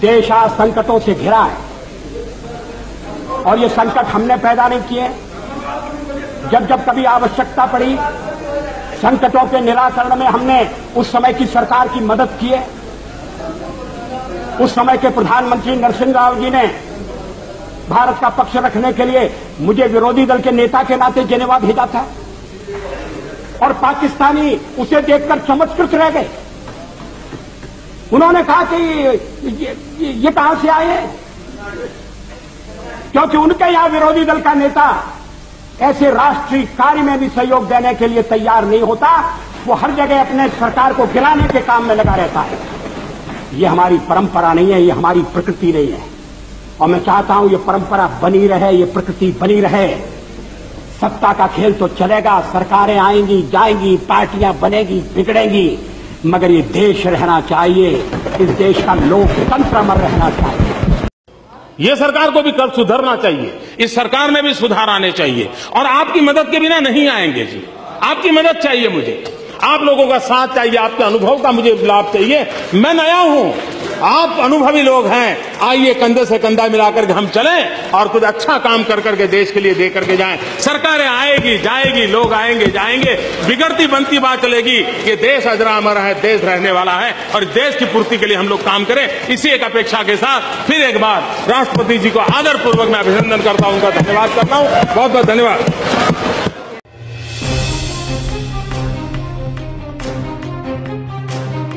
देश आज संकटों से घिरा है। और ये संकट हमने पैदा नहीं किए। जब जब कभी आवश्यकता पड़ी, संकटों के निराकरण में हमने उस समय की सरकार की मदद की है। उस समय के प्रधानमंत्री नरसिंह राव जी ने भारत का पक्ष रखने के लिए मुझे विरोधी दल के नेता के नाते जेनेवा भेजा था। और पाकिस्तानी उसे देखकर चमत्कृत रह गए। उन्होंने कहा कि ये, ये, कहाँ से आए क्योंकि उनके यहाँ विरोधी दल का नेता ऐसे राष्ट्रीय कार्य में भी सहयोग देने के लिए तैयार नहीं होता वो हर जगह अपने सरकार को गिराने के काम में लगा रहता है। ये हमारी परंपरा नहीं है ये हमारी प्रकृति नहीं है। और मैं चाहता हूँ ये परंपरा बनी रहे ये प्रकृति बनी रहे। सत्ता का खेल तो चलेगा सरकारें आएँगी जाएँगी पार्टियाँ बनेगी बिगड़ेंगी। मगर ये देश रहना चाहिए। इस देश का लोकतंत्र अमर रहना चाहिए। ये सरकार को भी कल सुधरना चाहिए। इस सरकार में भी सुधार आने चाहिए। और आपकी मदद के बिना नहीं आएँगे जी। आपकी मदद चाहिए मुझे। आप लोगों का साथ चाहिए। आपके अनुभव का मुझे लाभ चाहिए। मैं नया हूँ। आप अनुभवी लोग हैं। आइए कंधे से कंधा मिलाकर हम चलें और कुछ अच्छा काम कर करके देश के लिए दे करके जाएँ। सरकारें आएगी, जाएगी, लोग आएँगे, जाएँगे। बिगड़ती बनती बात चलेगी कि देश अजरा अमर है, देश रहने वाला है और देश की पूर्ति के लिए हम लोग काम करें। इसी एक अपेक्षा के साथ फिर एक बार राष्ट्रपति जी को आदरपूर्वक मैं अभिनंदन करता हूँ, उनका धन्यवाद करता हूँ। बहुत बहुत धन्यवाद।